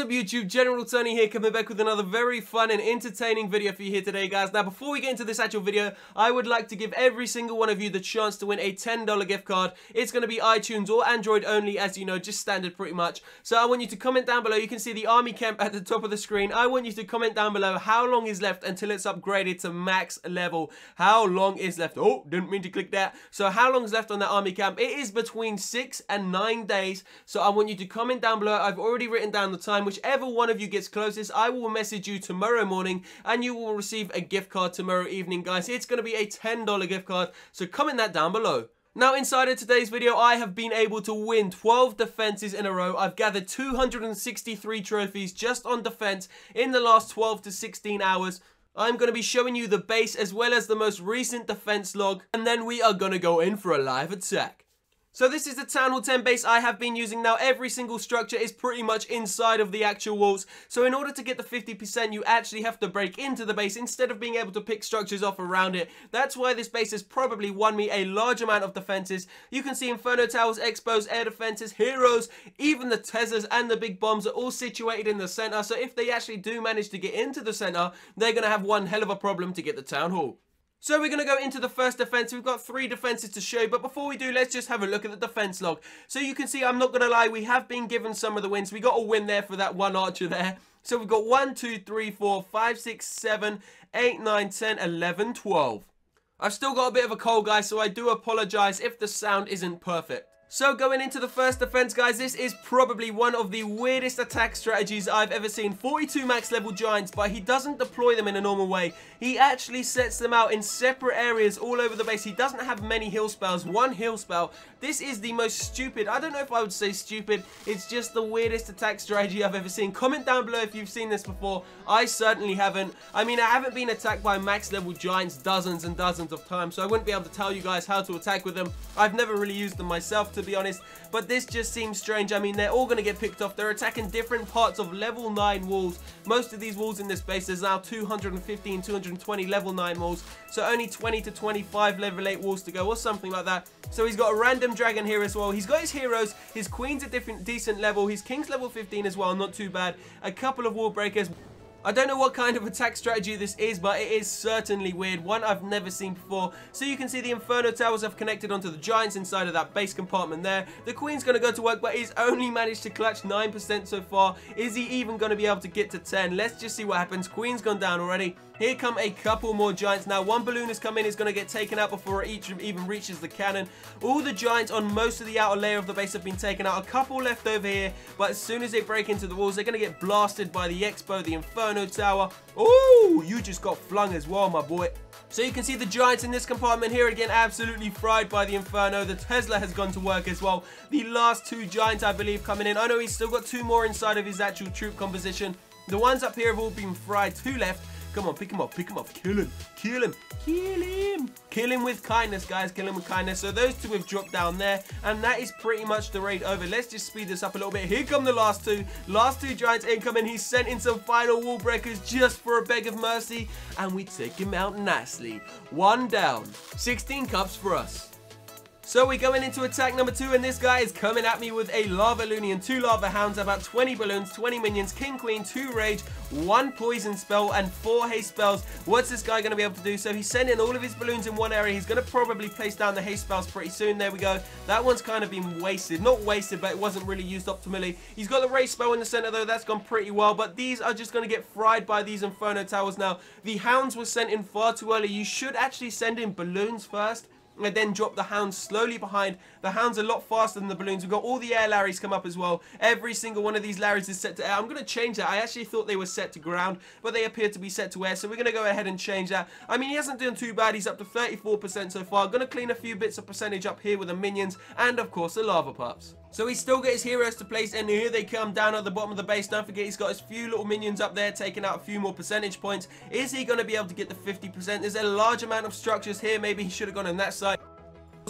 up YouTube, General Tony here coming back with another very fun and entertaining video for you here today guys. Now before we get into this actual video, I would like to give every single one of you the chance to win a $10 gift card. It's going to be iTunes or Android only as you know, just standard pretty much. So I want you to comment down below, you can see the army camp at the top of the screen. I want you to comment down below how long is left until it's upgraded to max level. How long is left? Oh, didn't mean to click that. So how long is left on that army camp? It is between 6 and 9 days. So I want you to comment down below. I've already written down the time time. Whichever one of you gets closest, I will message you tomorrow morning and you will receive a gift card tomorrow evening, guys. It's going to be a $10 gift card, so comment that down below. Now, inside of today's video, I have been able to win 12 defenses in a row. I've gathered 263 trophies just on defense in the last 12 to 16 hours. I'm going to be showing you the base as well as the most recent defense log, and then we are going to go in for a live attack. So this is the Town Hall 10 base I have been using now. Every single structure is pretty much inside of the actual walls. So in order to get the 50%, you actually have to break into the base instead of being able to pick structures off around it. That's why this base has probably won me a large amount of defenses. You can see Inferno Towers, X-Bows, Air Defenses, Heroes, even the Teslas and the Big Bombs are all situated in the center. So if they actually do manage to get into the center, they're going to have one hell of a problem to get the Town Hall. So we're going to go into the first defense. We've got three defenses to show, but before we do, let's just have a look at the defense log. So you can see, I'm not going to lie, we have been given some of the wins. We got a win there for that one archer there. So we've got 1, 2, 3, 4, 5, 6, 7, 8, 9, 10, 11, 12. I've still got a bit of a cold, guys, so I do apologize if the sound isn't perfect. So going into the first defense, guys, this is probably one of the weirdest attack strategies I've ever seen. 42 max level giants, but he doesn't deploy them in a normal way. He actually sets them out in separate areas all over the base. He doesn't have many heal spells, one heal spell. This is the most stupid, I don't know if I would say stupid, it's just the weirdest attack strategy I've ever seen. Comment down below if you've seen this before. I certainly haven't. I mean, I haven't been attacked by max level giants dozens and dozens of times, so I wouldn't be able to tell you guys how to attack with them. I've never really used them myself, to be honest. But this just seems strange. I mean, they're all going to get picked off. They're attacking different parts of level 9 walls. Most of these walls in this base, there's now 215, 220 level 9 walls. So only 20 to 25 level 8 walls to go or something like that. So he's got a random dragon here as well. He's got his heroes. His queen's a different decent level. His king's level 15 as well. Not too bad. A couple of wall breakers. I don't know what kind of attack strategy this is, but it is certainly weird. One I've never seen before. So you can see the Inferno Towers have connected onto the Giants inside of that base compartment there. The Queen's going to go to work, but he's only managed to clutch 9% so far. Is he even going to be able to get to 10? Let's just see what happens. Queen's gone down already. Here come a couple more Giants. Now, one balloon has come in. It's going to get taken out before each even reaches the cannon. All the Giants on most of the outer layer of the base have been taken out. A couple left over here, but as soon as they break into the walls, they're going to get blasted by the X-Bow, the Inferno Tower. Oh, you just got flung as well, my boy. So you can see the Giants in this compartment here again absolutely fried by the Inferno. The Tesla has gone to work as well. The last two Giants, I believe, coming in. I know he's still got two more inside of his actual troop composition. The ones up here have all been fried. Two left. Come on, pick him up, pick him up, kill him, kill him, kill him. Kill him with kindness, guys, kill him with kindness. So those two have dropped down there, and that is pretty much the raid over. Let's just speed this up a little bit. Here come the last two. Last two Giants incoming. He's sent in some final wall breakers just for a beg of mercy, and we take him out nicely. One down. 16 cups for us. So we're going into attack number two, and this guy is coming at me with a Lava and two Lava Hounds, about 20 balloons, 20 minions, King Queen, two Rage, one Poison spell, and four Haste spells. What's this guy going to be able to do? So he's sending all of his balloons in one area. He's going to probably place down the Haste spells pretty soon. There we go. That one's kind of been wasted. Not wasted, but it wasn't really used optimally. He's got the Rage spell in the center, though. That's gone pretty well, but these are just going to get fried by these Inferno Towers now. The Hounds were sent in far too early. You should actually send in balloons first and then drop the hounds slowly behind. The hounds are a lot faster than the balloons. We've got all the air Larrys come up as well. Every single one of these Larrys is set to air. I'm going to change that. I actually thought they were set to ground, but they appear to be set to air, so we're going to go ahead and change that. I mean, he hasn't done too bad. He's up to 34% so far. Going to clean a few bits of percentage up here with the minions, and of course the lava pups. So he's still got his heroes to place, and here they come down at the bottom of the base. Don't forget, he's got his few little minions up there, taking out a few more percentage points. Is he going to be able to get the 50%? There's a large amount of structures here. Maybe he should have gone on that side.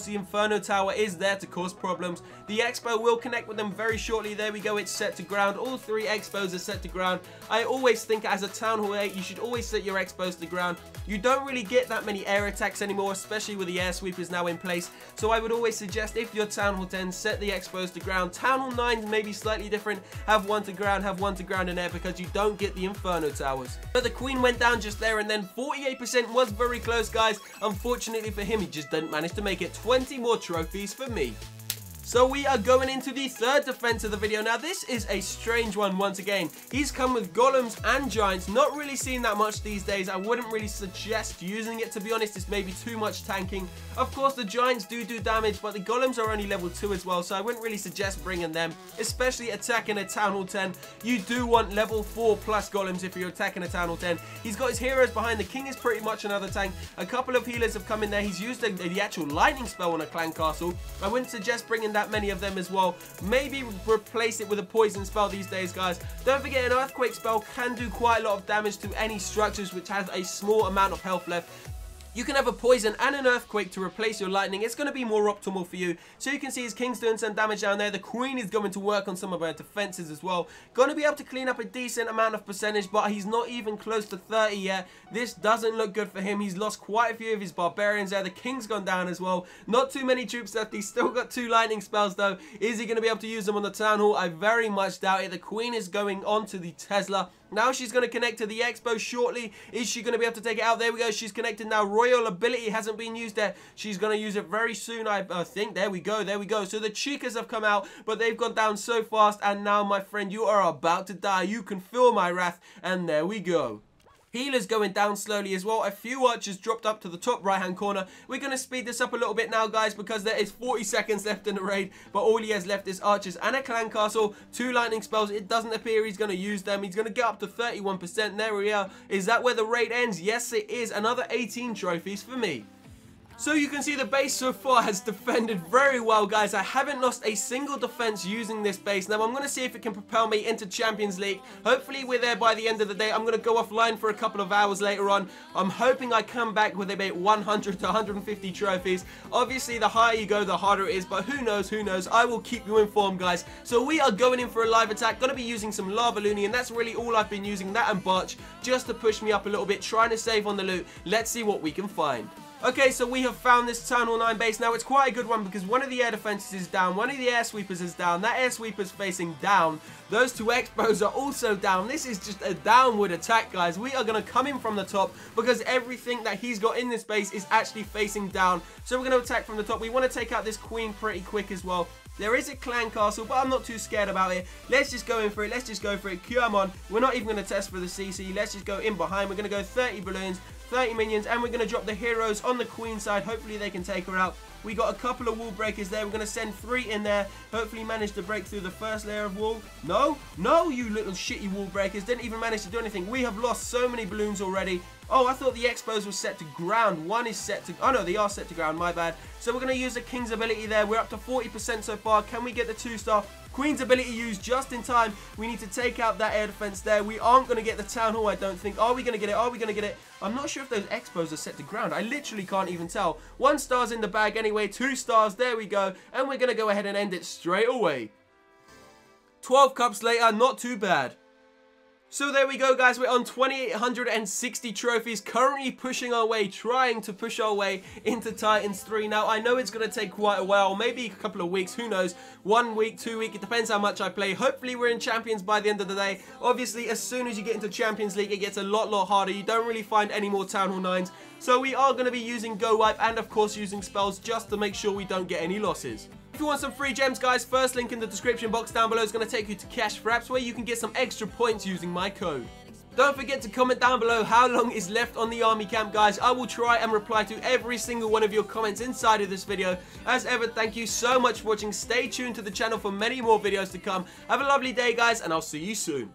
The Inferno Tower is there to cause problems. The X-Bow will connect with them very shortly. There we go, it's set to ground. All three X-Bows are set to ground. I always think as a Town Hall 8, you should always set your X-Bows to ground. You don't really get that many air attacks anymore, especially with the air sweepers now in place. So I would always suggest if you're Town Hall 10, set the X-Bows to ground. Town Hall 9 may be slightly different. Have one to ground, have one to ground in air because you don't get the Inferno Towers. But the Queen went down just there and then 48% was very close, guys. Unfortunately for him, he just didn't manage to make it 20 more trophies for me. So we are going into the third defense of the video. Now this is a strange one once again. He's come with golems and giants. Not really seen that much these days. I wouldn't really suggest using it. To be honest, it's maybe too much tanking. Of course, the giants do do damage, but the golems are only level 2 as well. So I wouldn't really suggest bringing them, especially attacking a Town Hall 10. You do want level 4 plus golems if you're attacking a Town Hall 10. He's got his heroes behind. The king is pretty much another tank. A couple of healers have come in there. He's used the, actual lightning spell on a clan castle. I wouldn't suggest bringing that that many of them as well. Maybe replace it with a poison spell these days, guys. Don't forget, an earthquake spell can do quite a lot of damage to any structures which has a small amount of health left. You can have a poison and an earthquake to replace your lightning. It's going to be more optimal for you. So you can see his king's doing some damage down there. The queen is going to work on some of her defenses as well. Going to be able to clean up a decent amount of percentage, but he's not even close to 30 yet. This doesn't look good for him. He's lost quite a few of his barbarians there. The king's gone down as well. Not too many troops left. He's still got two lightning spells though. Is he going to be able to use them on the town hall? I very much doubt it. The queen is going on to the Tesla. Now she's going to connect to the X-Bow shortly. Is she going to be able to take it out? There we go. She's connected now. Royal ability hasn't been used there. She's going to use it very soon, I uh, think. There we go. There we go. So the Chicas have come out, but they've gone down so fast. And now, my friend, you are about to die. You can feel my wrath. And there we go. Healer's going down slowly as well. A few archers dropped up to the top right-hand corner. We're going to speed this up a little bit now, guys, because there is 40 seconds left in the raid. But all he has left is archers and a clan castle. Two lightning spells. It doesn't appear he's going to use them. He's going to get up to 31%. There we are. Is that where the raid ends? Yes, it is. Another 18 trophies for me. So you can see the base so far has defended very well, guys. I haven't lost a single defense using this base. Now, I'm going to see if it can propel me into Champions League. Hopefully, we're there by the end of the day. I'm going to go offline for a couple of hours later on. I'm hoping I come back with about 100 to 150 trophies. Obviously, the higher you go, the harder it is, but who knows, who knows. I will keep you informed, guys. So we are going in for a live attack. Going to be using some Lava Looney, and that's really all I've been using, that and Barch, just to push me up a little bit, trying to save on the loot. Let's see what we can find. Okay, so we have found this Hall 9 base. Now, it's quite a good one because one of the air defenses is down. One of the air sweepers is down. That air sweeper's facing down. Those two x-bows are also down. This is just a downward attack, guys. We are going to come in from the top because everything that he's got in this base is actually facing down. So we're going to attack from the top. We want to take out this queen pretty quick as well. There is a clan castle, but I'm not too scared about it. Let's just go in for it. Let's just go for it. Come on. We're not even going to test for the CC. Let's just go in behind. We're going to go 30 balloons. 30 minions, and we're going to drop the heroes on the queen side. Hopefully they can take her out. We got a couple of wall breakers there. We're going to send three in there. Hopefully manage to break through the first layer of wall. No, no, you little shitty wall breakers. Didn't even manage to do anything. We have lost so many balloons already. Oh, I thought the x-bows were set to ground. One is set to... Oh, no, they are set to ground. My bad. So we're going to use the king's ability there. We're up to 40% so far. Can we get the two-star? Queen's ability used just in time. We need to take out that air defense there. We aren't going to get the town hall, I don't think. Are we going to get it? Are we going to get it? I'm not sure if those x-bows are set to ground. I literally can't even tell. One star's in the bag anyway. Two stars. There we go. And we're going to go ahead and end it straight away. 12 cups later. Not too bad. So there we go guys, we're on 2860 trophies, currently pushing our way, trying to push our way into Titans 3. Now I know it's going to take quite a while, maybe a couple of weeks, who knows, one week, two week, it depends how much I play. Hopefully we're in Champions by the end of the day. Obviously as soon as you get into Champions League it gets a lot lot harder, you don't really find any more Town Hall 9s. So we are going to be using Go Wipe and of course using spells just to make sure we don't get any losses. If you want some free gems, guys, first link in the description box down below is going to take you to CashForApps, where you can get some extra points using my code. Don't forget to comment down below how long is left on the army camp, guys. I will try and reply to every single one of your comments inside of this video. As ever, thank you so much for watching. Stay tuned to the channel for many more videos to come. Have a lovely day, guys, and I'll see you soon.